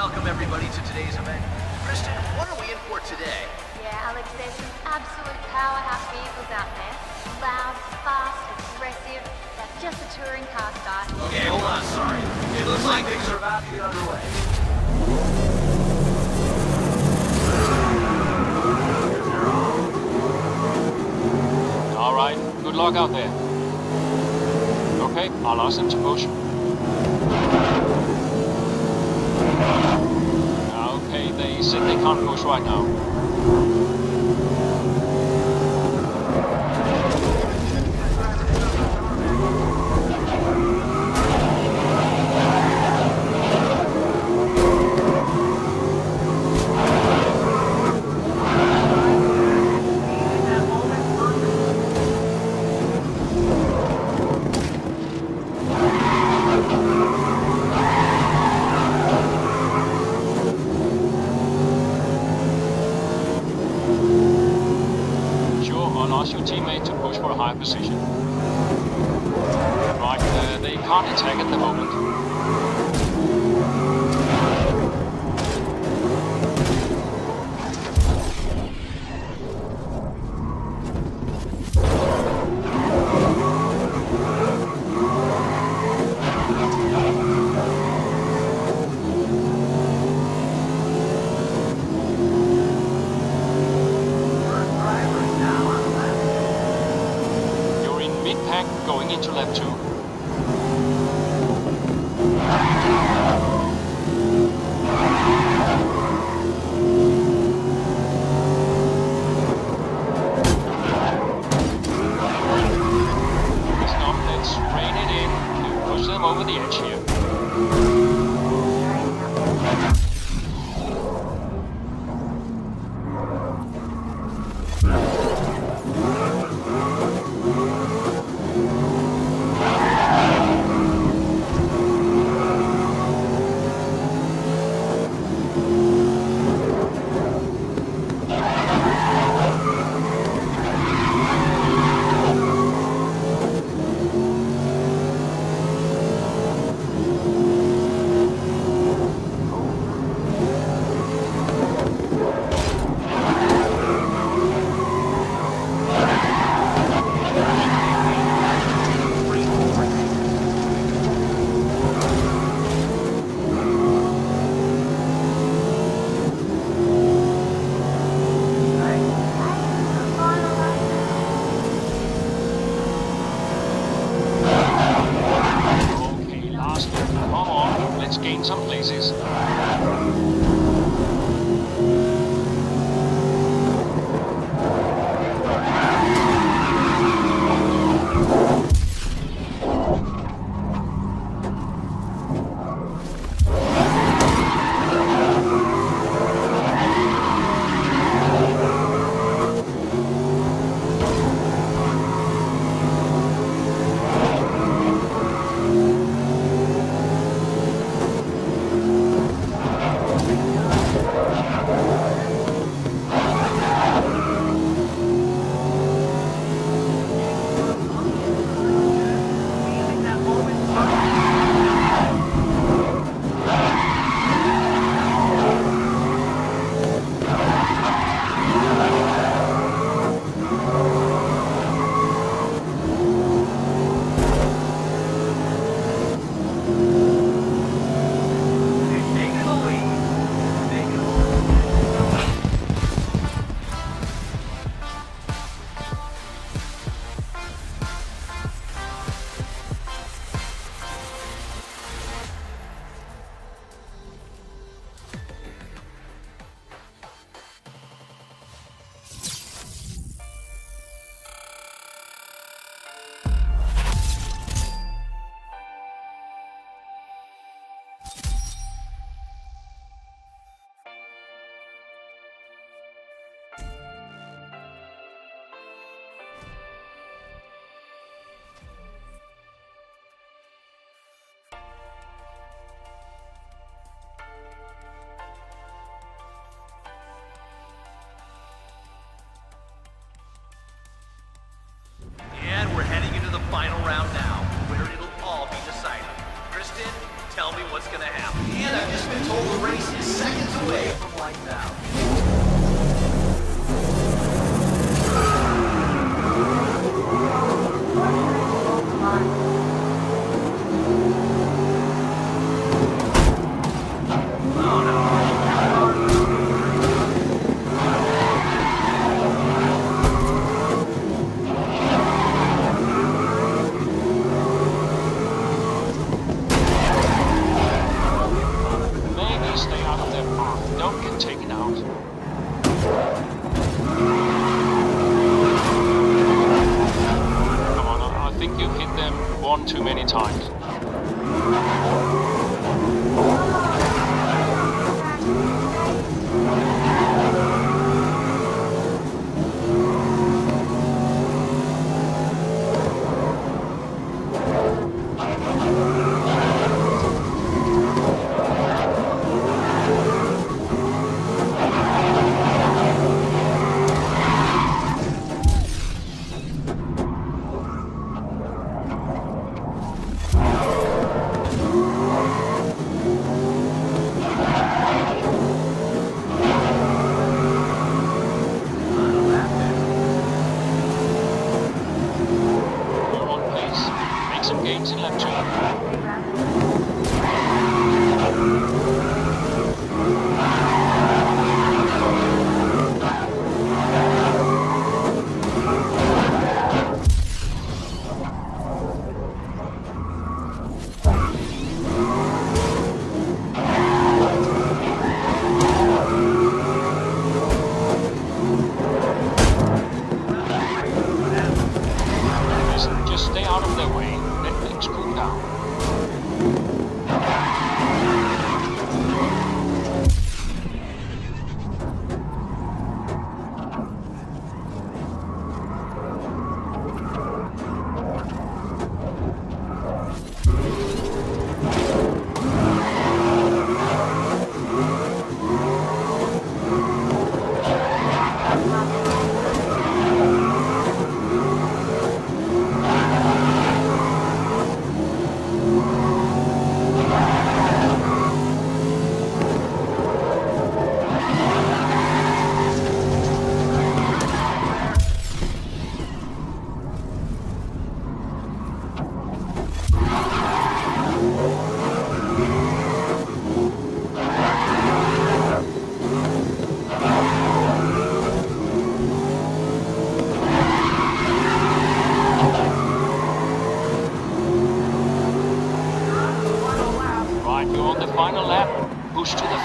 welcome everybody to today's event. Kristen, what are we in for today? Yeah, Alex, there's some absolute powerhouse vehicles out there. Loud, fast, aggressive, like just a touring car style. Okay, hold on, sorry. It looks like things are about to get underway. All right, good luck out there. Okay, I'll ask them to push. They can't push right now. Sure, I'll ask your teammate to push for a higher position. Right, attack at the moment. You're in mid-pack going into lap 2. Stop, let's rein it in. You push them over the edge here.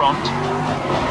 Front.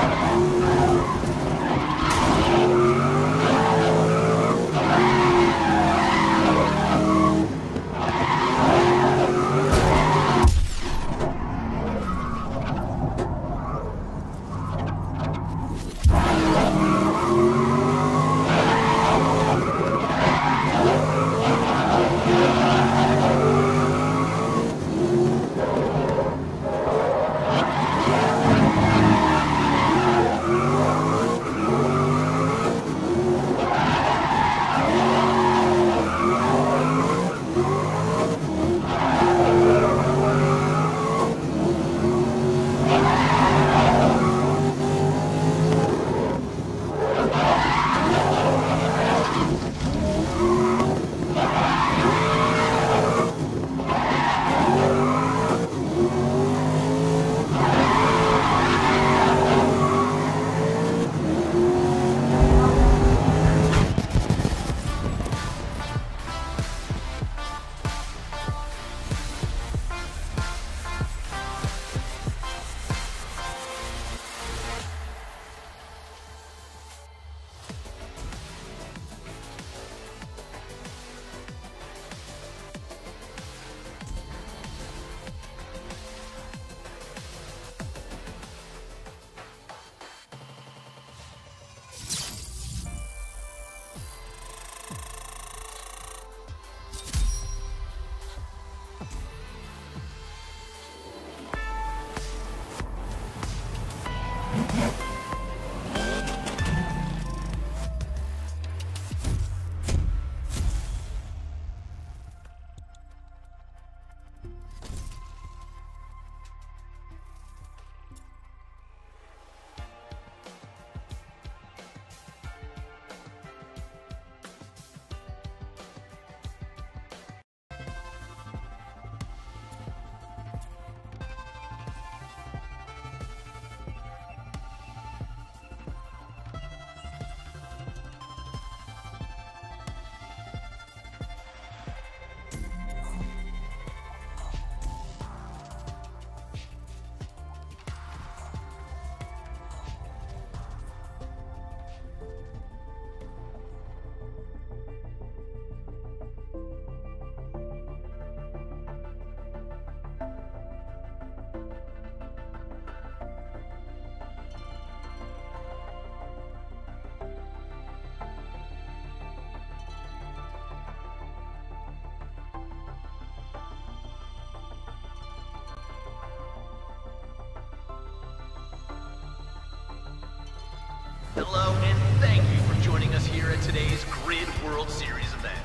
Hello, and thank you for joining us here at today's Grid World Series event.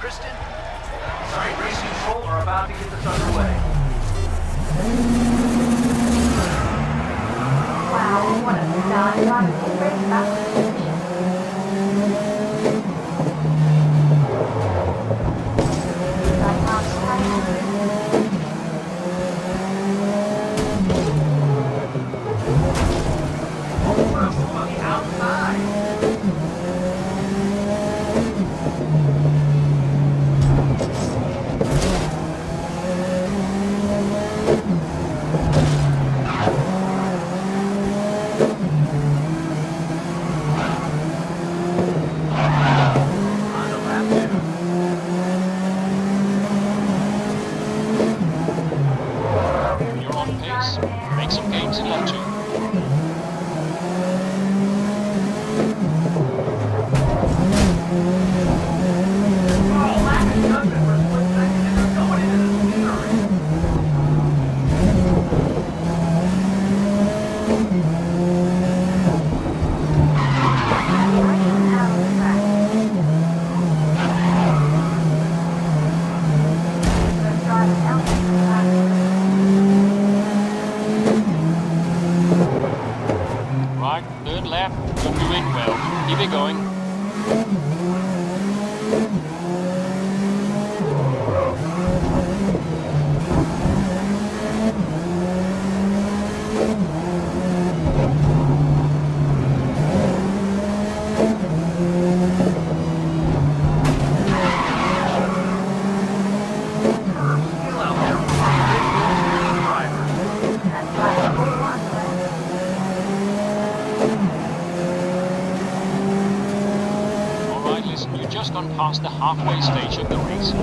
Kristen? Sorry, Race Control are about to get this underway. Wow, what a valuable race days. Make some games in Lotto. You be going. past the halfway stage of the race.